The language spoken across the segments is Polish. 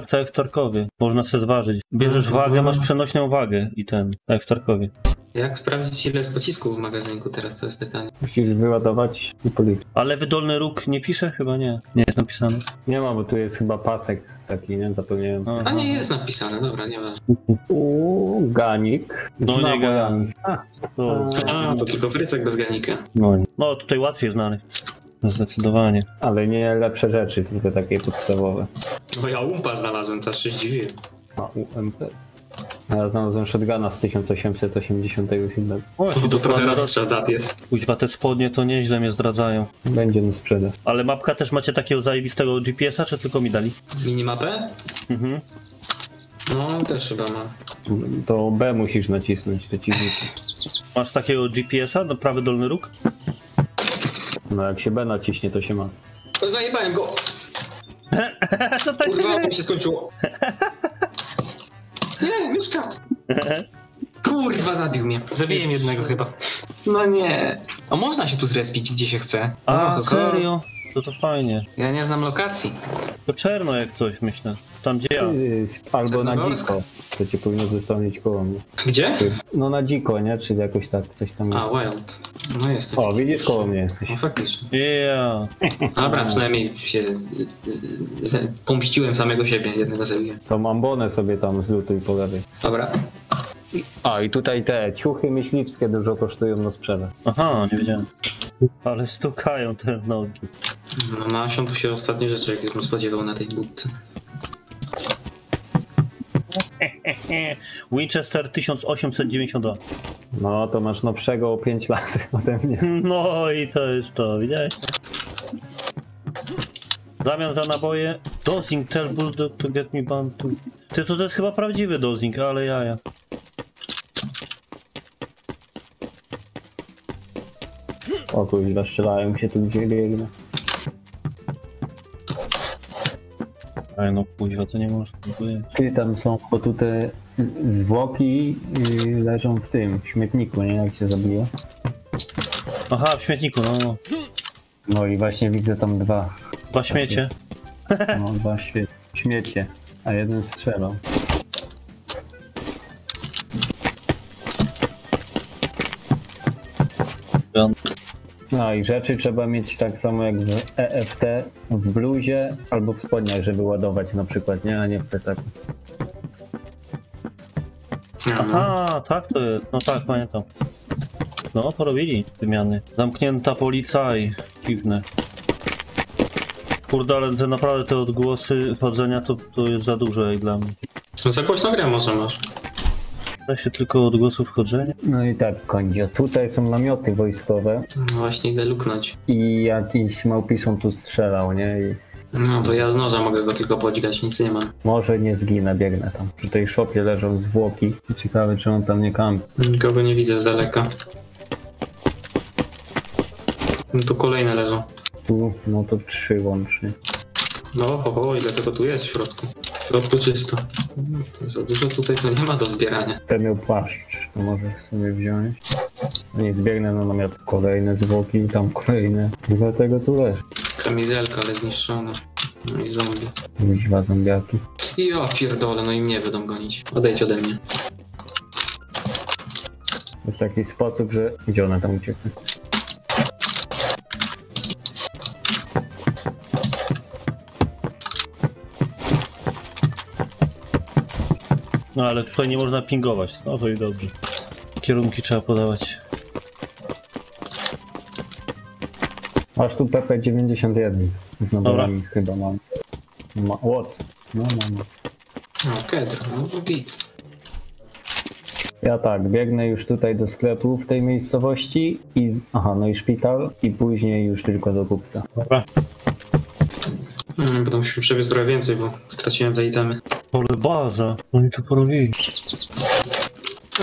Tak, tak jak w Tarkowie. Można sobie zważyć. Bierzesz wagę, masz przenośną wagę i ten, tak jak w Tarkowie. Jak sprawdzić ile jest pocisków w magazynku teraz, to jest pytanie. Musisz wyładować i policzyć. A lewy dolny róg nie pisze? Chyba nie. Nie jest napisane. Nie ma, bo tu jest chyba pasek taki, nie? Zapomniałem. A Aha. nie jest napisane, dobra, nie ma. Uuu, ganik. No nie nabojami. A, To, A, to tylko frycek bez ganika. no, no tutaj łatwiej znaleźć. Zdecydowanie. ale nie lepsze rzeczy, tylko takie podstawowe. No ja umpa znalazłem, to się zdziwiłem. A UMP. A ja znalazłem shotguna z 1887. O, To, to trochę rozstrzał dat jest. Kuźwa, te spodnie to nieźle mnie zdradzają. Będzie na sprzedaż. Ale mapka też macie takiego zajebistego GPS-a, czy tylko mi dali? Minimapę? Mhm. No, też chyba ma. To B musisz nacisnąć, to ci. Masz takiego GPS-a, do prawy dolny róg? No jak się B naciśnie, to się ma. Zajebałem go! to tak Kurwa, mi się skończyło. Nie, mieszka! Kurwa, zabił mnie. Zabiłem jednego chyba. No nie. A można się tu zrespić, gdzie się chce? A, O, to- serio? To to fajnie. Ja nie znam lokacji. To czerno jak coś, myślę. Tam gdzie ja. Albo na dziko. To cię powinno zostawić koło mnie. Gdzie? No na dziko, nie? Czy jakoś tak, coś tam A, jest. Wild. No jesteś. O, widzisz, koło mnie jesteś. No faktycznie. Yeah. Dobra, przynajmniej się z- z- z- pomściłem samego siebie, jednego zabiłem. Tą ambonę sobie tam zlutuj po lewej. Dobra. A i tutaj te ciuchy myśliwskie dużo kosztują na sprzedaż. Aha, nie wiedziałem. Ale stukają te nogi. No nasion tu się ostatnie rzeczy, jakie bym spodziewał na tej budce. Winchester 1892. No to masz nowszego o 5 lat ode mnie. No i to jest to, widziałeś? W Zamian za naboje Dozing, tell Bulldog to get me to... Ty, to, to jest chyba prawdziwy Dozing, ale jaja. O kuźwa, strzelają się tu gdzie biegnę. Aj no kuźwa, co nie można powiedzieć. Ty tam są, bo tu te zwłoki yy, leżą w tym, w śmietniku, nie? Jak się zabije. Aha, w śmietniku, no, no. No i właśnie widzę tam dwa. Dwa śmiecie. No, dwa śmie śmiecie, a jeden strzelał. No i rzeczy trzeba mieć tak samo jak w EFT, w bluzie albo w spodniach, żeby ładować na przykład, nie? A nie w plecaku. No. Aha, tak to jest. No tak, pamiętam. No, porobili wymiany. Zamknięta policja i dziwne. Kurde, ale te naprawdę te odgłosy chodzenia to, to jest za dużo jak dla mnie. Za głośno grę może masz. Da się tylko odgłosów chodzenia? No i tak, Kondzio. Tutaj są namioty wojskowe No właśnie idę luknąć. i jakiś małpiszon tu strzelał, nie? I No to ja z noża mogę go tylko podźgać, nic nie ma. może nie zginę, biegnę tam. Przy tej szopie leżą zwłoki. Ciekawe, czy on tam nie kampi. Nikogo nie widzę z daleka. No tu kolejne leżą. Tu, no to trzy łącznie. No ho, ho, ile tego tu jest w środku? Środku czysto. No, to za dużo tutaj to nie ma do zbierania. Ten miał płaszcz, to może sobie wziąć. Nie zbiegnę na namiot. Kolejne zwłoki, tam kolejne. Dlatego tu leży. Kamizelka, ale zniszczona. No i zombie. Dwa zombiaki. I ja pierdolę, no i mnie będą gonić. Odejdź ode mnie. Jest taki sposób, że... Gdzie one tam uciekły? No ale tutaj nie można pingować. No to i dobrze. Kierunki trzeba podawać. Masz tu PP91 z naborami chyba mam. Ma, what? No, no, no. No, kedr, no to git. Ja tak, biegnę już tutaj do sklepu w tej miejscowości i z... Aha, no i szpital i później już tylko do kupca. Dobra. Mm, Będę musiał przebiec trochę więcej, bo straciłem te itemy. Ale baza. Oni to porobili.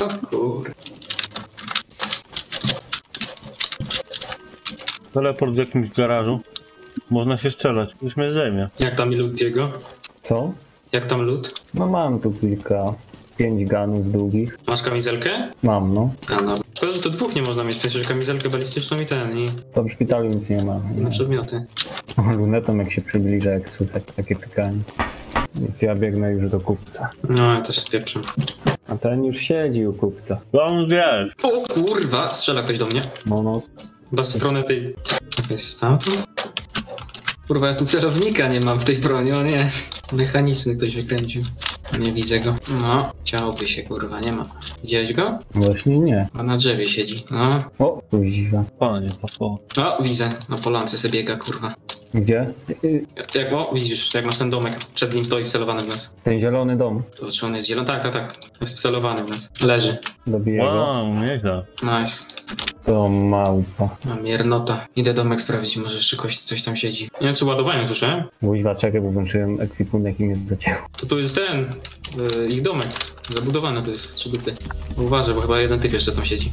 O kur... Teleport w jakimś garażu. Można się strzelać. Już mnie zdejmie. Jak tam lód jego? Co? Jak tam lód? No mam tu kilka, pięć ganów długich. Masz kamizelkę? Mam, no. A no. Szkoda, że to dwóch nie można mieć, w sensie, kamizelkę balistyczną i ten, i To w szpitalu nic nie ma. na przedmioty. Lunetą jak się przybliża, jak słychać takie pykanie. Więc ja biegnę już do kupca. No, ja też spieprzę. A ten już siedzi u kupca. On wiesz. O kurwa, strzela ktoś do mnie. No, no. Chyba ze strony tej... Jest stamtąd? Kurwa, ja tu celownika nie mam w tej broni, o nie. Mechaniczny ktoś wykręcił. Nie widzę go. No, chciałoby się, kurwa, nie ma. Widziałeś go? Właśnie nie. A na drzewie siedzi. No. O, kuźwa. Panie, papo. O, widzę. Na polance sobie biega, kurwa. Gdzie? Y, Jak, o, widzisz, jak masz ten domek, przed nim stoi wcelowany w nas. Ten zielony dom. To czy on jest zielony? Tak, tak, tak. Jest wcelowany w nas. Leży. Dobiję go. Wow, mega. Nice. To małpa. Mam miernota. Idę domek sprawdzić, może jeszcze ktoś, coś tam siedzi. Nie wiem, czy ładowanie słyszałem? Kuźwa, czekaj, bo włączyłem ekwipunek i mnie zacięło. To tu jest ten, y, ich domek. Zabudowany to jest, trzy dupy. Uważaj, bo chyba jeden typ jeszcze tam siedzi.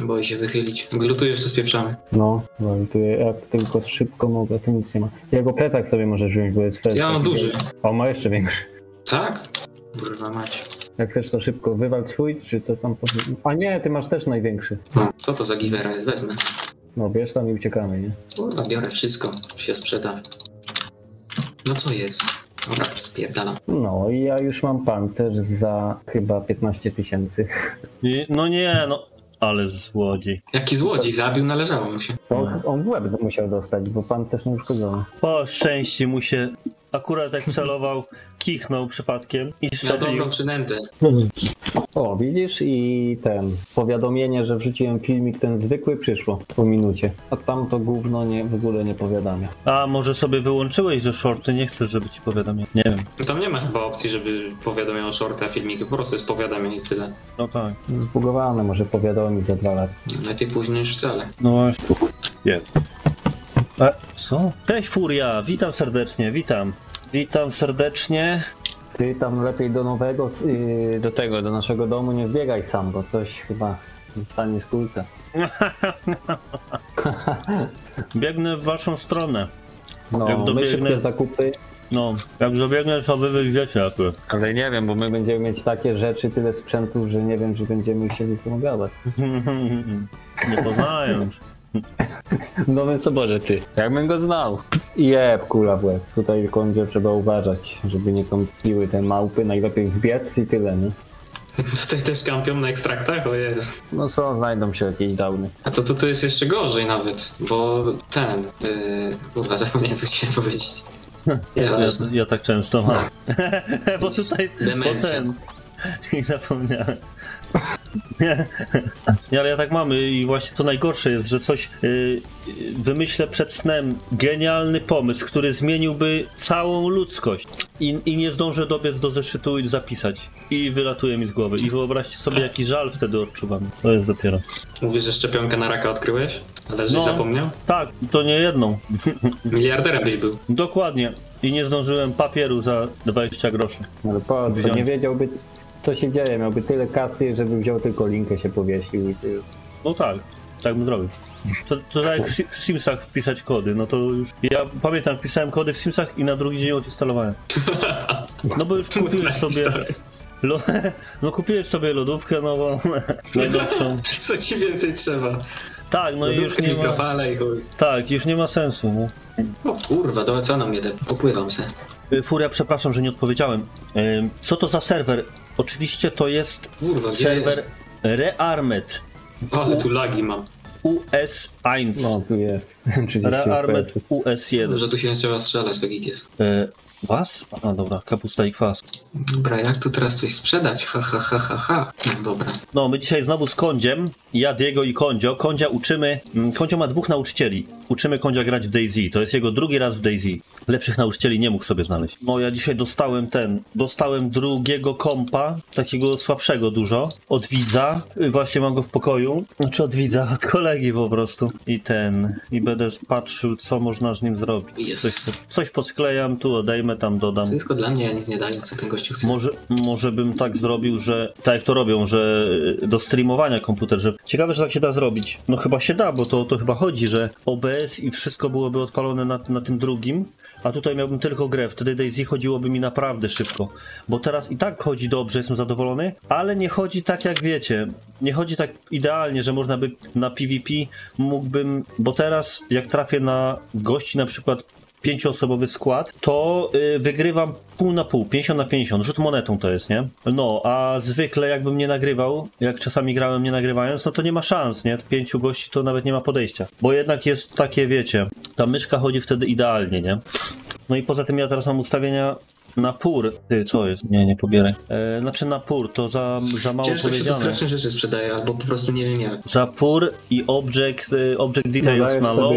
Boi się wychylić. Glutujesz, to spieprzamy. No, bo tu jak tylko szybko mogę, to nic nie ma. Jego plecak sobie możesz wziąć, bo jest fest. Ja mam duży. A on ma jeszcze większy. Tak? Kurwa mać. Jak chcesz to szybko wywal swój, czy co tam? A nie, ty masz też największy. No, co to za giwera jest? Wezmę. No bierz tam i uciekamy, nie? Kurwa, biorę wszystko. Się sprzeda. No co jest? Dobra, spierdalam. No i ja już mam pancerz za chyba 15 tysięcy. No nie, no. Ale złodziej. Jaki złodziej zabił, należało mu się. To on, w łeb musiał dostać, bo pancerz nie uszkodzony. Po szczęście mu się akurat jak celował, kichnął przypadkiem i Na strzelił. dobrą przynętę. O, widzisz i ten, powiadomienie, że wrzuciłem filmik ten zwykły przyszło po minucie. A tam to gówno nie, w ogóle nie powiadamia. A może sobie wyłączyłeś, że shorty nie chcesz, żeby ci powiadomiał. Nie wiem. No Tam nie ma chyba opcji, żeby powiadamiało shorty, a filmiki. Po prostu jest powiadamianie i tyle. No tak. Zbugowane, może powiadomi za dwa lata. Lepiej późno niż wcale. No właśnie. Jest. E, co? Cześć Furia, witam serdecznie, witam. Witam serdecznie. Ty tam lepiej do nowego, yy, do tego, do naszego domu nie wbiegaj sam, bo coś chyba dostaniesz kulkę. Biegnę w waszą stronę. No, Jak dobiegnę- zakupy, No, jak dobiegnę, to wy wyjdziecie akurat. ale nie wiem, bo my będziemy mieć takie rzeczy, tyle sprzętu, że nie wiem, czy będziemy chcieli z tym gadać. Nie poznają. No więc co Boże, ty. Jakbym go znał. Jeb, kula w łeb. Tutaj kądzie trzeba uważać, żeby nie kąpiły te małpy, najlepiej wbiec i tyle, nie? Tutaj też kampią na ekstraktach, o Jezu. No co, znajdą się jakieś downy. A to, to, to jest jeszcze gorzej nawet, bo ten... Yy, kurwa, zapomniałem co chciałem powiedzieć. Ja, Nieważne. ja tak często mam. bo tutaj, bo Demencja. ten... I zapomniałem. Nie, ale ja tak mamy i właśnie to najgorsze jest, że coś yy, wymyślę przed snem genialny pomysł, który zmieniłby całą ludzkość i, i nie zdążę dobiec do zeszytu i zapisać i wylatuje mi z głowy i wyobraźcie sobie jaki żal wtedy odczuwam. To jest dopiero. Mówisz, że szczepionkę na raka odkryłeś? Ale żeś No. zapomniał? Tak, to nie jedną. Miliarderem byś był. Dokładnie. I nie zdążyłem papieru za 20 groszy. Ale po co? Nie wiedziałby, co się dzieje. Miałby tyle kasy, żeby wziął tylko linkę, się powiesił i tyle. No tak, tak bym zrobił. To, to tak jak w Si- w Simsach wpisać kody, no to już... Ja pamiętam, wpisałem kody w Simsach i na drugi dzień odinstalowałem. No bo już kupiłeś sobie... Lo, no kupiłeś sobie lodówkę nową, najnowszą. Co ci więcej trzeba? Tak, no i już nie ma... i chuj. Tak, już nie ma sensu, no. O kurwa, do oceanu mnie opływam se. Y, Furia, przepraszam, że nie odpowiedziałem. Co to za serwer? Oczywiście to jest Kurwa, serwer jest? Rearmed Ale tu lagi mam. US1. No, tu jest. 30 Rearmed FPS. US1. Że tu się nie trzeba strzelać, to git jest. E, was? A dobra, kapusta i kwas. Dobra, jak tu teraz coś sprzedać? Ha, ha, ha, ha, ha. No dobra. No, my dzisiaj znowu z Kondziem, ja, Diego i Kondzio. Kondzia uczymy, mm, Kondzio ma dwóch nauczycieli. Uczymy Kondzia grać w DayZ, to jest jego drugi raz w DayZ. Lepszych nauczycieli nie mógł sobie znaleźć. No, ja dzisiaj dostałem ten, dostałem drugiego kompa, takiego słabszego dużo, od widza. Y, Właśnie mam go w pokoju, znaczy od widza, kolegi po prostu. I ten, i będę patrzył, co można z nim zrobić. Jest. Coś, coś posklejam, tu odejmę, tam dodam. Wszystko dla mnie, ja nic nie daję, co ten gościu chce. Może, może bym tak zrobił, że tak jak to robią, że y, do streamowania komputer, że ciekawe, że tak się da zrobić. No chyba się da, bo to, to chyba chodzi, że OBS i wszystko byłoby odpalone na, na tym drugim, a tutaj miałbym tylko grę. Wtedy DayZ chodziłoby mi naprawdę szybko. Bo teraz i tak chodzi dobrze, jestem zadowolony, ale nie chodzi tak jak wiecie. Nie chodzi tak idealnie, że można by na PvP mógłbym, bo teraz jak trafię na gości na przykład pięcioosobowy skład, to y, wygrywam pół na pół, 50 na 50, rzut monetą to jest, nie? No, a zwykle jakbym nie nagrywał, jak czasami grałem nie nagrywając, no to nie ma szans, nie? Pięciu gości to nawet nie ma podejścia. Bo jednak jest takie, wiecie, ta myszka chodzi wtedy idealnie, nie? No i poza tym ja teraz mam ustawienia na pur. Ty, co jest? Nie, nie pobieraj. E, znaczy na pur, to za, za mało Ciężko się powiedziane. straszne rzeczy sprzedaje, albo po prostu nie wiem jak. Za pur i object, y, object details Dodajesz na low.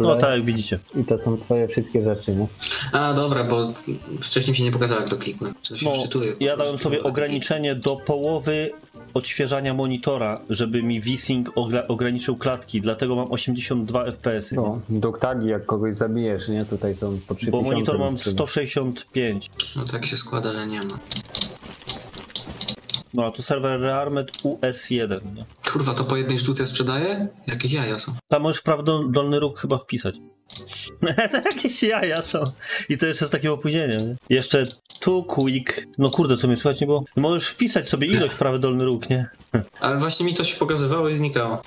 No tak, jak widzicie. i to są twoje wszystkie rzeczy, nie? A dobra, bo wcześniej mi się nie pokazało jak to kliknę. Się No, ja dałem sobie ograniczenie do połowy odświeżania monitora, żeby mi V-Sync ogra- ograniczył klatki, dlatego mam 82 FPS. No, duktagi, jak kogoś zabijesz, nie? Tutaj są po 3000. Bo monitor mam do sprzedaży. 165. No tak się składa, że nie ma. No a tu serwer Rearmed US1. Nie? Kurwa, to po jednej sztuce sprzedaje? Jakieś jaja są. Tam możesz praw dol- dolny róg chyba wpisać. jakieś jaja są. I to jeszcze z takim opóźnieniem. Nie? Jeszcze tu quick. No kurde, co mnie słychać nie było? Możesz wpisać sobie ilość prawy dolny róg, nie? Ale właśnie mi to się pokazywało i znikało.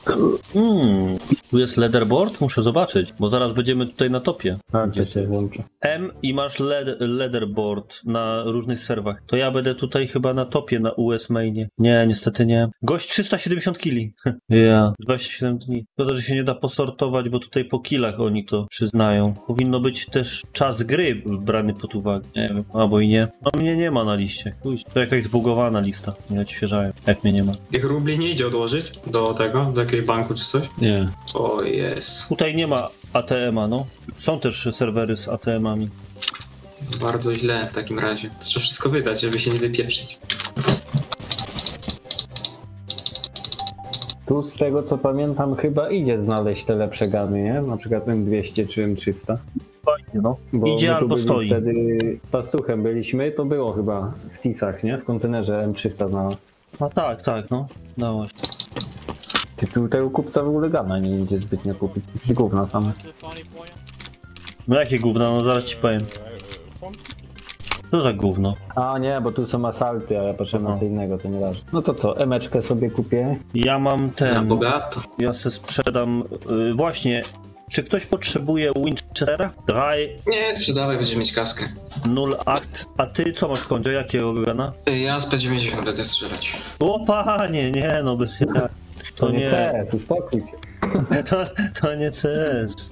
Mm. Tu jest leaderboard? Muszę zobaczyć, bo zaraz będziemy tutaj na topie. A, cię się włączę. M i masz led- leaderboard na różnych serwach. To ja będę tutaj chyba na topie na US mainie. Nie, niestety nie. Gość 370 kili. Ja, 27 dni. Szkoda, że się nie da posortować, bo tutaj po kilach oni to przyznają. Powinno być też czas gry brany pod uwagę. Nie wiem, albo i nie. No mnie nie ma na liście. Pójdź. To jakaś zbugowana lista. Nie odświeżają. Jak mnie nie ma. Tych rubli nie idzie odłożyć do tego, do jakiegoś banku czy coś? Nie. O jest. Tutaj nie ma ATM-a, no. Są też serwery z ATM-ami. Bardzo źle w takim razie. Trzeba wszystko wydać, żeby się nie wypieprzyć. Tu z tego co pamiętam chyba idzie znaleźć te lepsze gamy, nie? Na przykład M200 czy M300. Fajnie, no. Bo Idzie albo stoi. Wtedy z pastuchem byliśmy, to było chyba w Tisach, nie? W kontenerze M300 znalazł. A tak, tak, no. Dało się. Ty tu tego kupca w ogóle gana nie idzie zbytnio kupić. Gówna same. No jakie gówno, no zaraz ci powiem. Co za gówno? A nie, bo tu są asalty, a ja patrzę na co innego, to nie ważne. No to co, emeczkę sobie kupię. Ja mam Na ten. bogato. Ja se sprzedam. Y, właśnie. Czy ktoś potrzebuje Winchestera? Drei, Nie, sprzedawaj, będziesz mieć kaskę. 0 akt. A ty co masz kondzio? Jakiego gana? Ja z P90 będę strzelać. O panie, nie no, bez. To, To nie nie, CS, uspokój się. to, to nie CS.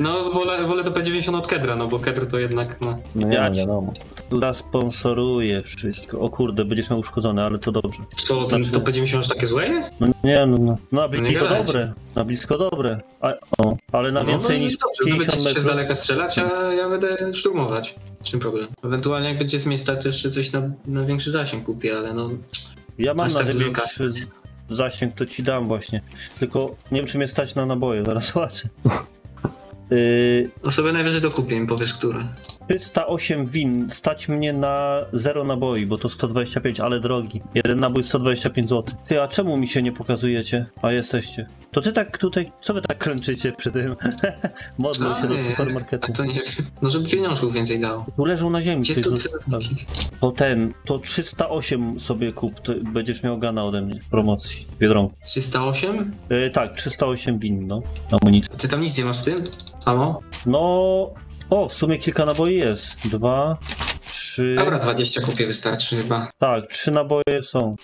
No, wolę, wolę do P90 od Kedra, no bo Kedr to jednak, no... No nie, Ja no ci- wiadomo. Dla sponsoruje wszystko. O kurde, będziesz miał uszkodzone, ale to dobrze. Co, ten, Znaczy- to P90 aż takie złe jest? No nie, no, no. Na nie blisko gadajcie. dobre. Na blisko dobre. A, o, ale na więcej no, niż no, dobrze, wy 50 będziecie z metrów. daleka strzelać, a ja będę szturmować. Czym problem? Ewentualnie jak będzie z miejsca, to jeszcze coś na, na większy zasięg kupię, ale no... Ja mam na tak z- zasięg, to ci dam właśnie. Tylko nie wiem, czy mnie stać na naboje, zaraz zobaczę. Yy, No sobie najwyżej dokupię im powiesz, które. 308 win, stać mnie na 0 naboi, bo to 125, ale drogi. Jeden nabój 125 zł. Ty, a czemu mi się nie pokazujecie? A jesteście. To ty tak tutaj, co wy tak kręczycie przy tym? Modlą się do supermarketu. To nie No żeby pieniążków więcej dało. Tu leżą na ziemi, Gdzie coś tu? To ten, to 308 sobie kup, będziesz miał gana ode mnie w promocji. Biedronki. 308? Yy, tak, 308 win, no. Amunicji. Ty tam nic nie masz w tym? Amo? No, o, w sumie kilka naboi jest. Dwa, trzy. Dobra, 20 kupię, wystarczy chyba. Tak, trzy naboje są.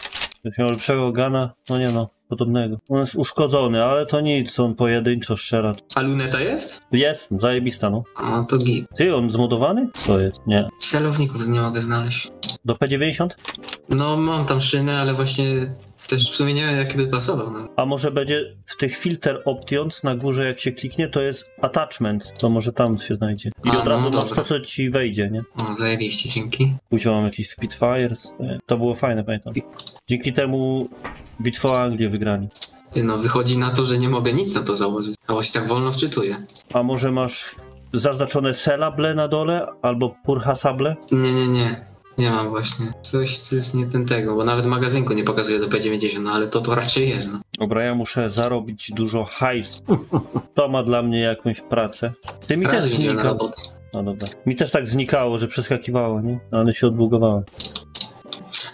Jak miał lepszego gana, no nie no, podobnego. On jest uszkodzony, ale to nic, on pojedynczo strzela. A luneta jest? Jest, zajebista, no. A, to git. Ty, on zmodowany? Co jest? Nie. Celowników nie mogę znaleźć. Do P90? No mam tam szynę, ale właśnie też w sumie nie wiem jaki by pasował. No. A może będzie w tych filter options na górze, jak się kliknie, to jest attachment. To może tam się znajdzie. I A, od razu no masz to, co ci wejdzie, nie? O, zajebiście, dzięki. Później mam jakieś Spitfires. nie? To było fajne, pamiętam. Dzięki temu bitwę o Anglię wygrali. Ty, no wychodzi na to, że nie mogę nic na to założyć. A właśnie tak wolno wczytuję. A może masz zaznaczone selable na dole albo purhasable? Nie, nie, nie. Nie mam właśnie. Coś to jest nie ten tego, bo nawet magazynku nie pokazuje do P90, no ale to to raczej jest, no. Dobra, ja muszę zarobić dużo hajs. To ma dla mnie jakąś pracę. Ty mi też Raz znikało. robotę. No dobra. Mi też tak znikało, że przeskakiwało, nie? Ale się odbugowało.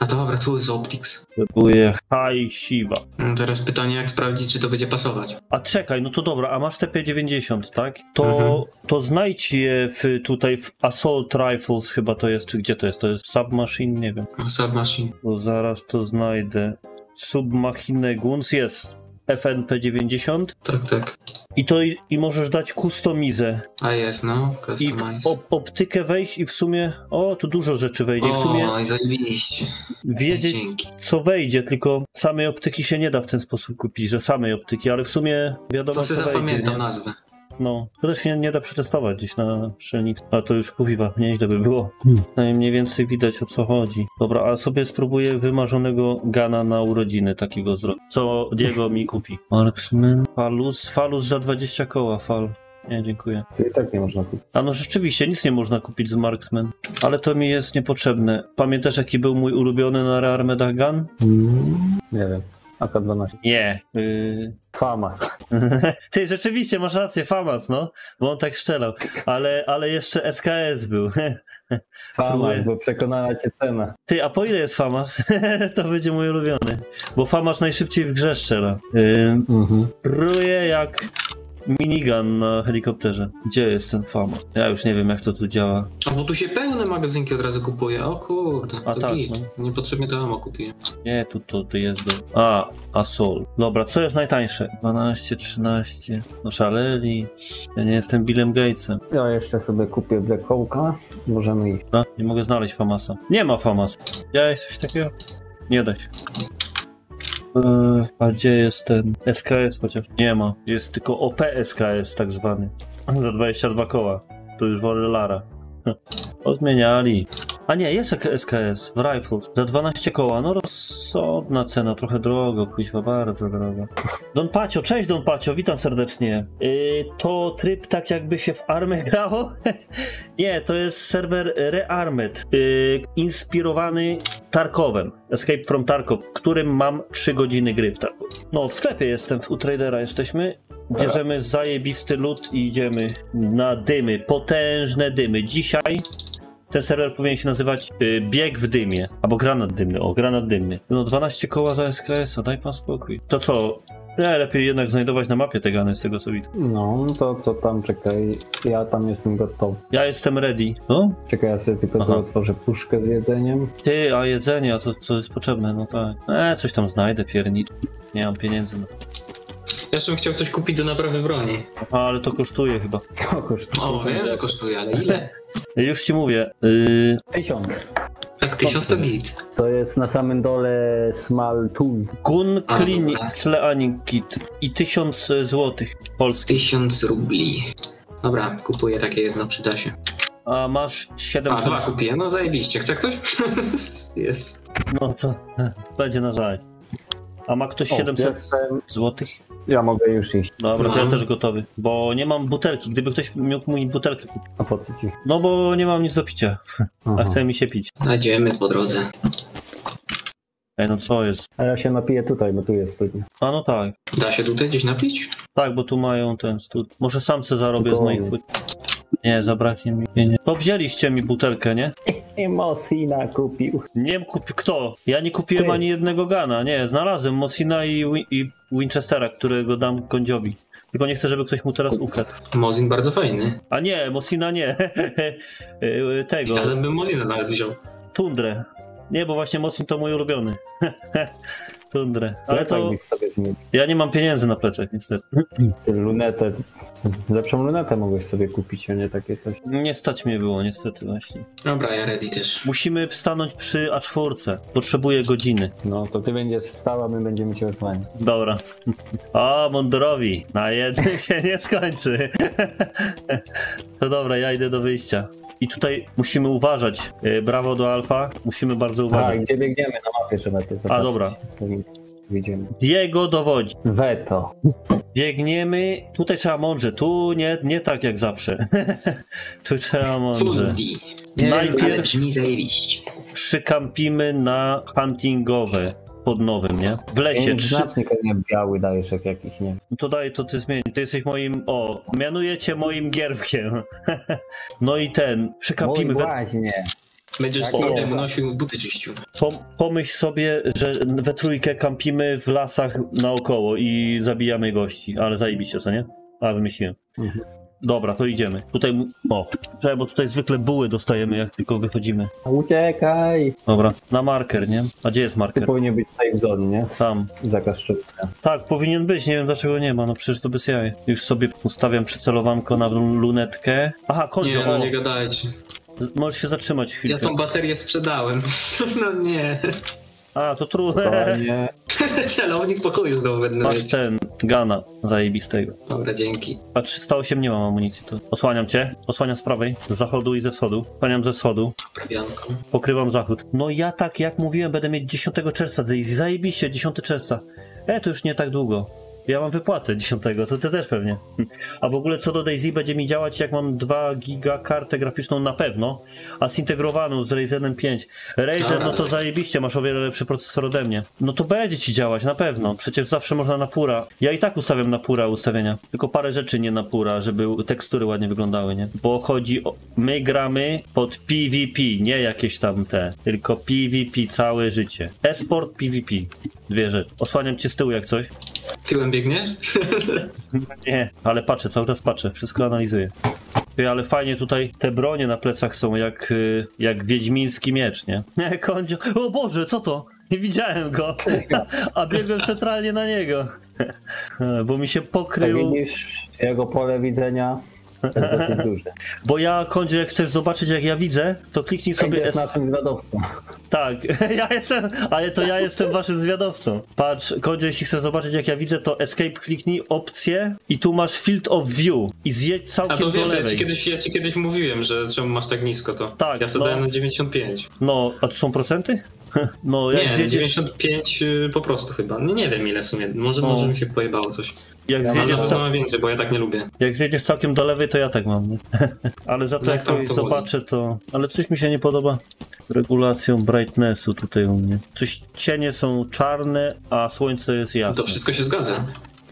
A dobra, tu jest Optics. Potrzebuję High Shiva. No teraz pytanie, jak sprawdzić, czy to będzie pasować. A czekaj, no to dobra, a masz te P90, tak? To, Mhm. to znajdź je w, tutaj w Assault Rifles chyba to jest, czy gdzie to jest? To jest Submachine? Nie wiem. Submachine. Bo zaraz to znajdę. Submachine Guns jest FNP90 Tak, tak. i to i, i możesz dać customizę A jest, no. i w Customize. op optykę wejść i w sumie, o tu dużo rzeczy wejdzie, w sumie O, i zajebiście. wiedzieć Dzięki. co wejdzie, tylko samej optyki się nie da w ten sposób kupić, że samej optyki, ale w sumie wiadomo To co wejdzie, zapamiętam nie? nazwę. No, to też się nie da przetestować gdzieś na strzelnicy. A to już kuwiwa, nieźle by było. No i mniej więcej widać o co chodzi. Dobra, a sobie spróbuję wymarzonego Gana na urodziny takiego zrobić. Co Diego mi kupi. Marksman, Falus, Falus za 20 koła, Fal. Nie, dziękuję. To i tak nie można kupić. A no rzeczywiście, nic nie można kupić z Marksman. Ale to mi jest niepotrzebne. Pamiętasz jaki był mój ulubiony na Rearmedach Gun? Nie wiem. AK-12. Nie. Yy... Famas. Ty, rzeczywiście, masz rację, Famas, no. Bo on tak strzelał. Ale, ale jeszcze SKS był. Famas, bo przekonała cię cena. Ty, a po ile jest Famas? to będzie mój ulubiony. Bo Famas najszybciej w grze strzela. Yy, Mhm. pruje jak minigun na helikopterze. Gdzie jest ten Famas? Ja już nie wiem, jak to tu działa. A bo tu się pełne magazynki od razu kupuje. O kurde, A to tak, git. no. Niepotrzebnie to ammo kupiłem. Nie, tu to, to jest do... A, Asol. Dobra, co jest najtańsze? 12, 13. No szaleli. Ja nie jestem Billem Gatesem. Ja jeszcze sobie kupię Black Hawk'a. Możemy iść. No, nie mogę znaleźć Famasa. Nie ma Famasa. Ja jest coś takiego? Nie da się. Eee, a gdzie jest ten SKS chociaż? Nie ma. Jest tylko OP SKS tak zwany. Za 22 koła. Tu już wolę Lara. Pozmieniali. A nie, jest SKS w Rifles. Za 12 koła. No rozsądna cena, trochę drogo, kuźwa, bardzo drogo. Don Pacio, cześć Don Pacio, witam serdecznie. Yy, to tryb tak jakby się w armę grało? Nie, to jest serwer Rearmed, yy, inspirowany Tarkowem, Escape from Tarkov, którym mam 3 godziny gry w Tarkov. No, w sklepie jestem, u tradera jesteśmy, bierzemy zajebisty lód i idziemy na dymy, potężne dymy. Dzisiaj ten serwer powinien się nazywać y, Bieg w dymie, albo Granat dymny, o, Granat dymny. No 12 koła za SKS-a, daj pan spokój. To co? Nie, lepiej jednak znajdować na mapie te gany z tego co widzę. No, to co tam, czekaj. Ja tam jestem gotowy. Ja jestem ready. No? Czekaj, ja sobie tylko Aha. tu otworzę puszkę z jedzeniem. Ty, a jedzenie, a to co jest potrzebne, no tak. E, coś tam znajdę, piernicz. Nie mam pieniędzy na to. Ja bym chciał coś kupić do naprawy broni. A, ale to kosztuje chyba. To kosztuje. O, wiem, że kosztuje, ale ile? Już ci mówię. Yy, Tysiąc. Jak tysiąc to git. To jest na samym dole Small Tool. Gun A. Cleaning Kit i 1000 złotych polskich. Tysiąc rubli. Dobra, kupuję takie jedno, przyda się. A masz A, 700 dwa kupię, no zajebiście. Chce ktoś? Jest. No to będzie na żal. A ma ktoś O, 700 jestem- złotych? Ja mogę już iść. Dobra, to ja Mam. też gotowy. Bo nie mam butelki. Gdyby ktoś mógł mi butelkę kupić. A po co ci? No bo nie mam nic do picia. A Aha. chce mi się pić. Znajdziemy po drodze. Ej, no co jest? A ja się napiję tutaj, bo tu jest studnia. A no tak. Da się tutaj gdzieś napić? Tak, bo tu mają ten stud. Może sam se zarobię z Tylko- moich płyt. Nie, zabraknie mi pieniędzy. To wzięliście mi butelkę, nie? I Mosina kupił. Nie kupi... Kto? Ja nie kupiłem Ty. ani jednego gana. Nie, znalazłem Mosina i, Wi- i Winchestera, którego dam Kondziowi. Tylko nie chcę, żeby ktoś mu teraz ukradł. Mozin bardzo fajny. A nie, Mosina nie. Y, Tego, Ja bym Mozina nawet wziął. Tundrę. Nie, bo właśnie Mosin to mój ulubiony. Tundrę. Ale Ale to sobie zmienić. ja nie mam pieniędzy na plecach, niestety. Lunetę. Lepszą lunetę mogłeś sobie kupić, a nie takie coś. Nie stać mnie było, niestety właśnie. Dobra, ja ready też. Musimy stanąć przy A4. Potrzebuję godziny. No to ty będziesz stał, a my będziemy cię osłaniać. Dobra. O, mundurowi. Na jednym się nie skończy. To dobra, ja idę do wyjścia. I tutaj musimy uważać. E, Brawo do Alfa. Musimy bardzo A, uważać. gdzie biegniemy na mapie, trzeba to zobaczyć. dobra. Widzimy. Diego dowodzi. Veto. Biegniemy. Tutaj trzeba mądrze. Tu nie, nie tak jak zawsze. tu trzeba mądrze. Fundi. Najpierw- ale brzmi zajebiście. Przykampimy na huntingowe pod nowym, nie? W lesie. Trzy... Znacznik nie biały dajesz jak jakiś, nie No To daj, to ty zmień. Ty jesteś moim. O, mianuję cię moim gierwkiem. no i ten. Mój Przykampimy we, właśnie. Będziesz z Tak, tak. nosił buty czyścił. Pom- pomyśl sobie, że we trójkę kampimy w lasach naokoło i zabijamy gości, ale zajebiście, co nie? A, wymyśliłem. Mhm. Dobra, to idziemy. Tutaj, mu- o, czekaj, bo tutaj zwykle buły dostajemy, jak tylko wychodzimy. Uciekaj! Dobra, na marker, nie? A gdzie jest Tu marker? powinien być safe zone, nie? Tam. Zakaz szczepienia. Tak, powinien być, nie wiem dlaczego nie ma, no przecież to bez jaj. Już sobie ustawiam przycelowanko na lu- lunetkę. Aha, kondzio, Nie, no nie gadajcie. możesz się zatrzymać Ja chwilkę. tą baterię sprzedałem. No nie. A, to trudne. Panie, Celownik pokoju znowu będę Masz mieć. ten, gana zajebistego. Dobra, dzięki. A 308 nie mam amunicji, to osłaniam cię. Osłaniam z prawej, z zachodu i ze wschodu. Osłaniam ze wschodu, Prawianką. pokrywam zachód. No ja tak, jak mówiłem, będę mieć 10 czerwca. Zajebiście, 10 czerwca. E, to już nie tak długo. Ja mam wypłatę 10, to ty też pewnie. A w ogóle co do Daisy będzie mi działać, jak mam 2 giga kartę graficzną na pewno, a zintegrowaną z Ryzenem 5. Ryzen, no to zajebiście, masz o wiele lepszy procesor ode mnie. No to będzie ci działać, na pewno. Przecież zawsze można na pura. Ja i tak ustawiam na pura ustawienia. Tylko parę rzeczy nie na pura, żeby tekstury ładnie wyglądały, nie? Bo chodzi o... My gramy pod PvP, nie jakieś tam te, tylko PvP całe życie. Esport PvP. Dwie rzeczy. Osłaniam cię z tyłu jak coś. Tyłem biegniesz? Nie, ale patrzę, cały czas patrzę, wszystko analizuję. Ty, ale fajnie tutaj te bronie na plecach są jak, y, jak wiedźmiński miecz, nie? Nie, kondzio. O Boże, co to? Nie widziałem go, a biegłem centralnie na niego. Bo mi się tak pokrył. widzisz, jego pole widzenia jest dosyć duże. Bo ja, kondzio, jak chcesz zobaczyć, jak ja widzę, to kliknij sobie jest naszym zwiadowcą. Tak, ja jestem, ale to ja jestem waszym zwiadowcą. Patrz, Kondzie, jeśli chcesz zobaczyć jak ja widzę, to escape kliknij, opcję i tu masz field of view i zjedź A całkiem to do wiem, to ja lewej. ci, kiedyś, ja ci kiedyś mówiłem, że czemu masz tak nisko to. Tak, Ja sobie no. dałem na 95. No, a to są procenty? No, jak Nie, zjedziesz, 95 y, po prostu chyba. Nie, nie wiem ile w sumie. Może, No. może mi się pojebało coś. Jak, zjedziesz na ca- pewno mam więcej, bo ja tak nie lubię. jak zjedziesz całkiem do lewej, to ja tak mam. Nie? Ale za to No, jak powoli. zobaczę, to... Ale coś mi się nie podoba regulacją brightnessu tutaj u mnie. Coś cienie są czarne, a słońce jest No jasne. to wszystko się zgadza.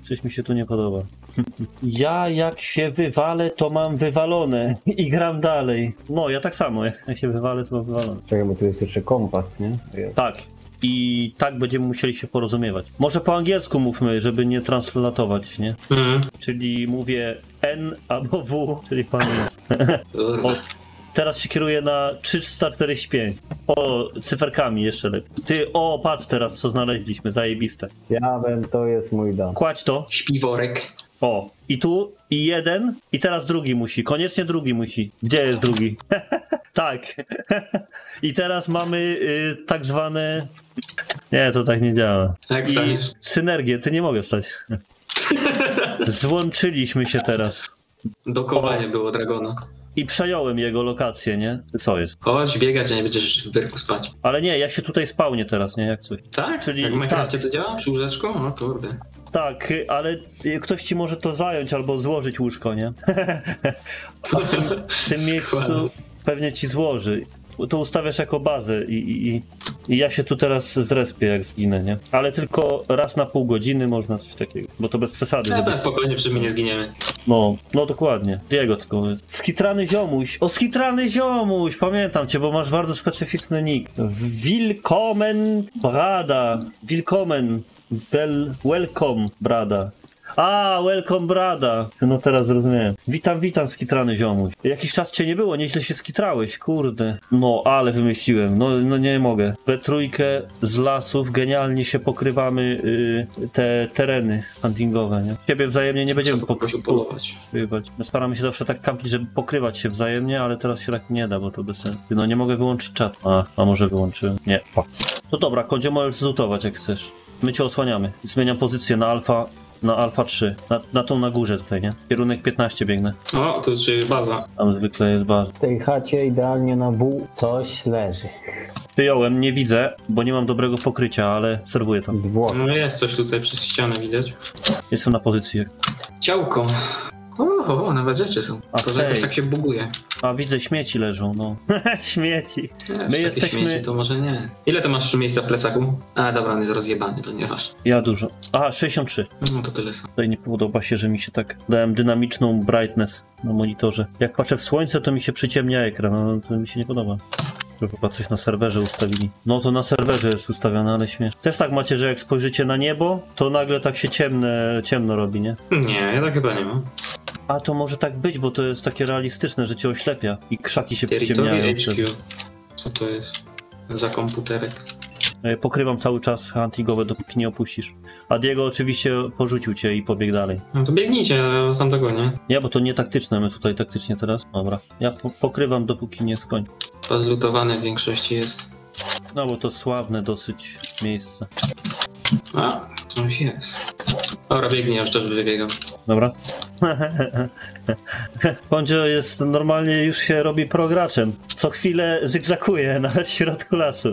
Coś mi się tu nie podoba. Ja jak się wywalę, to mam wywalone i gram dalej. No, ja tak samo, jak się wywalę, to mam wywalone. Czekaj, bo tu jest jeszcze kompas, nie? Jest. Tak. I tak będziemy musieli się porozumiewać. Może po angielsku mówmy, żeby nie translatować, nie? Mhm. Czyli mówię N albo W, czyli pan teraz się kieruję na 345. O, cyferkami jeszcze lepiej. Ty, o, patrz teraz, co znaleźliśmy, zajebiste. Ja wiem, to jest mój dom. Kładź to. Śpiworek. O, i tu, i jeden, i teraz drugi musi. Koniecznie drugi musi. Gdzie jest drugi? tak. I teraz mamy y, tak zwane. Nie, to tak nie działa. Jak I wstaniesz? synergię, ty nie mogę stać. Złączyliśmy się teraz. Dokowanie było Dragona. I przejąłem jego lokację, nie? Co jest? Chodź biegać, a nie będziesz w wyrku spać. Ale nie, ja się tutaj spałnię teraz, nie? Jak coś. Tak? Czyli- Jak w Minecrafcie tak. to działa? Przy łóżeczku? O kurde. Tak, ale y, ktoś ci może to zająć albo złożyć łóżko, nie? A w tym, w tym miejscu pewnie ci złoży. To ustawiasz jako bazę i, i, i- ja się tu teraz zrespię, jak zginę, nie? Ale tylko raz na pół godziny można coś takiego, bo to bez przesady. Ja Żeby... tam spokojnie przy mnie nie zginiemy. No, no dokładnie. Jego tylko. Skitrany ziomuś. O, skitrany ziomuś! Pamiętam cię, bo masz bardzo specyficzny nick. Willkommen Brada. Willkommen. Bel... Welcome Brada. A, welcome brada. No teraz zrozumiałem. Witam, witam, skitrany ziomuś. Jakiś czas cię nie było, nieźle się skitrałeś, kurde. No, ale wymyśliłem. No, no nie mogę. We trójkę z lasów genialnie się pokrywamy y, te tereny huntingowe, nie? Ciebie wzajemnie nie będziemy pokrywać. My staramy się zawsze tak kampić, żeby pokrywać się wzajemnie, ale teraz się tak nie da, bo to bez sensu. No nie mogę wyłączyć czatu. A, a może wyłączyłem? Nie. No dobra, Kondzie możesz zlutować jak chcesz. My cię osłaniamy. Zmieniam pozycję na alfa, na alfa 3. Na, na tą na górze tutaj, nie? Kierunek 15 biegnę. O, to już jest baza. Tam zwykle jest baza. W tej chacie idealnie na W coś leży. Wyjąłem, nie widzę, bo nie mam dobrego pokrycia, ale serwuję tam. Zwłok. No jest coś tutaj przez ścianę widać. Jestem na pozycji. Ciałko. O, o, nawet rzeczy są. A To jakoś tak się buguje. A widzę, śmieci leżą, no. śmieci. Nie, My My jesteśmy- Śmieci, to może nie. Ile to masz miejsca w plecaku? A, dobra, on jest rozjebany, ponieważ. Ja dużo. Aha, 63. No to tyle są. Tutaj nie podoba się, że mi się tak dałem dynamiczną brightness na monitorze. Jak patrzę w słońce, to mi się przyciemnia ekran, no to mi się nie podoba. To chyba coś na serwerze ustawili. No to na serwerze jest ustawione, ale śmieszne. Też tak macie, że jak spojrzycie na niebo, to nagle tak się ciemne, ciemno robi, nie? Nie, ja tak chyba nie mam. A to może tak być, bo to jest takie realistyczne, że cię oślepia i krzaki się Territory przyciemniają. HQ. Co to jest? Za komputerek. E, Pokrywam cały czas huntingowe, dopóki nie opuścisz. A Diego oczywiście porzucił cię i pobiegł dalej. No to biegnijcie, ja sam dogonię. Nie, bo to nie taktyczne, my tutaj taktycznie teraz. Dobra. Ja po pokrywam, dopóki nie skończę. To zlutowane w większości jest. No bo to sławne dosyć miejsce. A, coś jest. Dobra, biegnie, już też wybiegam. Dobra. Pondzio jest normalnie już się robi prograczem. Co chwilę zygzakuje, nawet w środku lasu.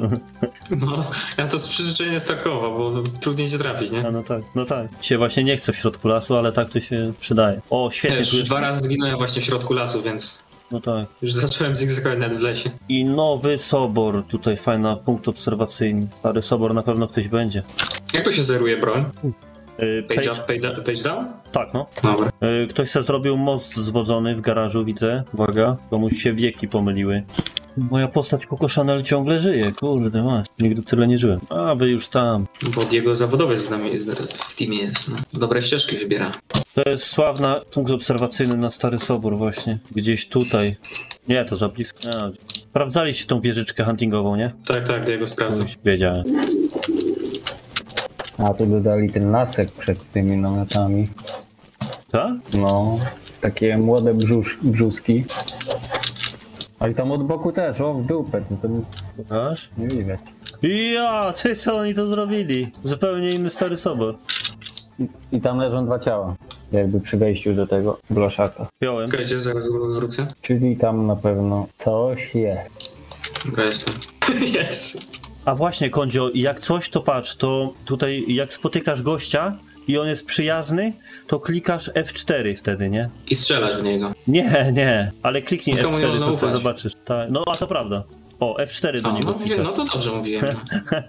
No, ja to z przyzwyczajenia stakowo, bo trudniej się trafić, nie? A no tak, no tak. Się właśnie nie chce w środku lasu, ale tak to się przydaje. O, świetnie Wiesz, dwa razy zginąłem właśnie w środku lasu, więc No tak. już zacząłem zigzagować nawet w lesie. I nowy sobor, tutaj fajna punkt obserwacyjny. Stary sobor na pewno ktoś będzie. Jak to się zeruje broń? Yy, Page up, page, page down? Tak, no. Dobra. Yy, ktoś se zrobił most zwodzony w garażu, widzę. Uwaga, komuś się wieki pomyliły. Moja postać Coco Chanel ciągle żyje, kurde masz. Nigdy tyle nie żyłem. A, wy już tam. Bo Diego zawodowiec w, nami, w teamie jest. No. Dobre ścieżki wybiera. To jest sławna punkt obserwacyjny na Stary Sobór właśnie. Gdzieś tutaj. Nie, to za blisko. A, sprawdzaliście tą wieżyczkę huntingową, nie? Tak, tak, Diego sprawdzał. Wiedziałem. A tu dodali ten lasek przed tymi namiotami. Tak? No, takie młode brzusz, brzuski. A i tam od boku też, o, w dupę, to, to nie- Pokaż. nie widać. Ja, ty co oni to zrobili? Zupełnie inny Stary Sobor. I, I tam leżą dwa ciała, jakby przy wejściu do tego blaszaka. Wziąłem. Czekajcie, zaraz wrócę. Czyli tam na pewno coś jest. Dobra, jestem. Jest. A właśnie, Kondzio, jak coś, to patrz, to tutaj jak spotykasz gościa i on jest przyjazny, to klikasz F4 wtedy, nie? I strzelasz w niego. Nie, nie, ale kliknij nie F4, można to sobie zobaczysz. Tak. No, a to prawda. O, F4 do A, niego no, klikasz. no to dobrze mówiłem. No.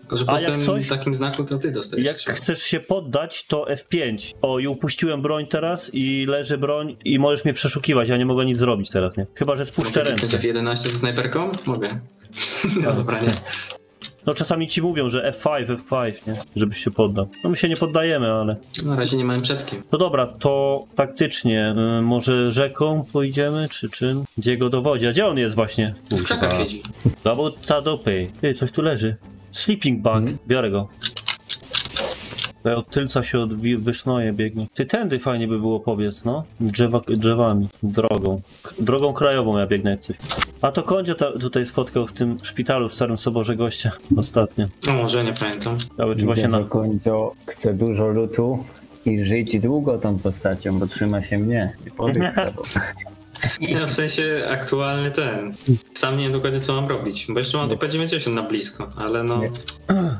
Tylko, że A jak coś- takim znaku to ty dostajesz Jak strzał. chcesz się poddać, to F5. O, i upuściłem broń teraz i leży broń i możesz mnie przeszukiwać, ja nie mogę nic zrobić teraz, nie? Chyba, że spuszczę Mogę ręce. kliknąć F11 ze snajperką? Mogę. No dobra, nie. No czasami ci mówią, że F5, F5, nie? Żebyś się poddał. No my się nie poddajemy, ale... Na razie nie mamy przed kim. No dobra, to faktycznie, y, może rzeką pójdziemy, czy czym? Gdzie go dowodzi? A gdzie on jest właśnie? W krzakach siedzi. Dowódca dupy. Ty, coś tu leży. Sleeping bag. Biorę go. Tutaj Od tylca się od wysznoje biegnie. Ty, tędy fajnie by było pobiec, no. Drzewa, drzewami, drogą. K- Drogą krajową ja biegnę jak coś. A to Kondzio ta, tutaj spotkał w tym szpitalu w Starym Soborze gościa ostatnio. No może, nie pamiętam. Ciekawe, czy właśnie na... Kondzio chce dużo lutu i żyć długo tą postacią, bo trzyma się mnie. I powiedz. Nie, w sensie aktualny ten. Sam nie wiem dokładnie co mam robić, bo jeszcze mam to P90 na blisko, ale no Nie.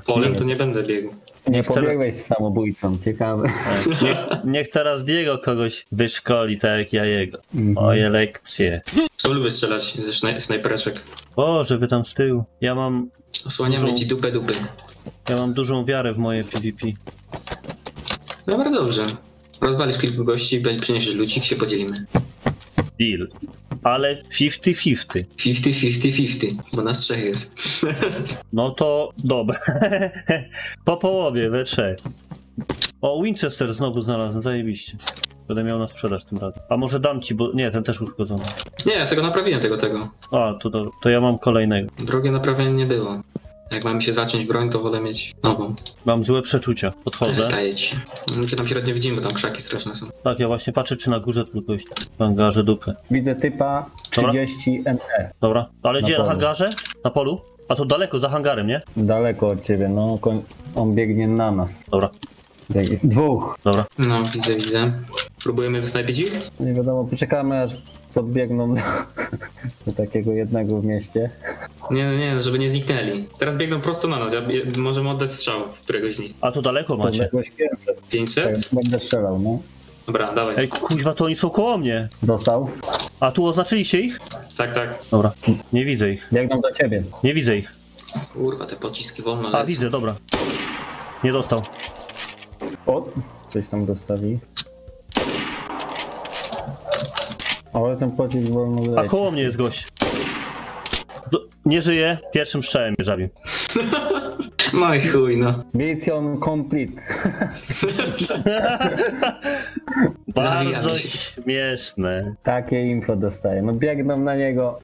polem Nie. to nie będę biegł. Nie pobiegłeś z samobójcą, ciekawe. Niech, niech teraz Diego kogoś wyszkoli, tak jak ja jego. Mhm. Moje lekcje. Co lubię strzelać ze snaj- snajpereczek. O, że wy tam z tyłu. Ja mam, Osłaniamy Dużą- ci dupę dupy. ja mam dużą wiarę w moje PvP. No bardzo dobrze. Rozwalisz kilku gości, będzie przyniesiesz lucik, się podzielimy. Deal. Ale 50-50. 50-50-50, bo nas trzech jest. No to dobra. po połowie, we trzech. O, Winchester znowu znalazłem, zajebiście. Będę miał na sprzedaż tym razem. A może dam ci, bo... Nie, ten też uszkodzony. Nie, ja sobie go naprawiłem tego tego. A, to dobra. To ja mam kolejnego. Drogie naprawienie nie było. Jak mamy się zacząć broń, to wolę mieć nową. Mam złe przeczucia. Podchodzę. Zdaje ci się. My cię tam średnio widzimy, bo tam krzaki straszne są. Tak, ja właśnie patrzę, czy na górze tylko jest. W hangarze dupę. Widzę typa Dobra. 30 NE. Dobra. Ale Na gdzie? Na hangarze? Na polu? A to daleko, za hangarem, nie? Daleko od ciebie, no on biegnie na nas. Dobra, Biegnie. Dwóch. dobra. No, widzę, widzę. Próbujemy wysnajpić ich? Nie wiadomo, poczekamy aż podbiegną do, do takiego jednego w mieście. Nie, nie, nie, żeby nie zniknęli. Teraz biegną prosto na nas, ja, możemy oddać strzał w któregoś z nich. A to daleko macie. Podległość 500. Tak, 500? Będę strzelał, no. Dobra, dawaj. Ej, kuźwa, to oni są koło mnie. Dostał. A tu oznaczyliście ich? Tak, tak. Dobra, nie widzę ich. Biegną do ciebie. Nie widzę ich. Kurwa, te pociski wolno A, lecą. widzę, dobra. Nie dostał. O, coś tam dostawi. Ale ten pocisk wolno A leci. koło mnie jest gość. Nie żyje, pierwszym strzałem mnie zabił. No i chuj, no. Mission complete. Bardzo śmieszne. Takie info dostaję. No biegną na niego,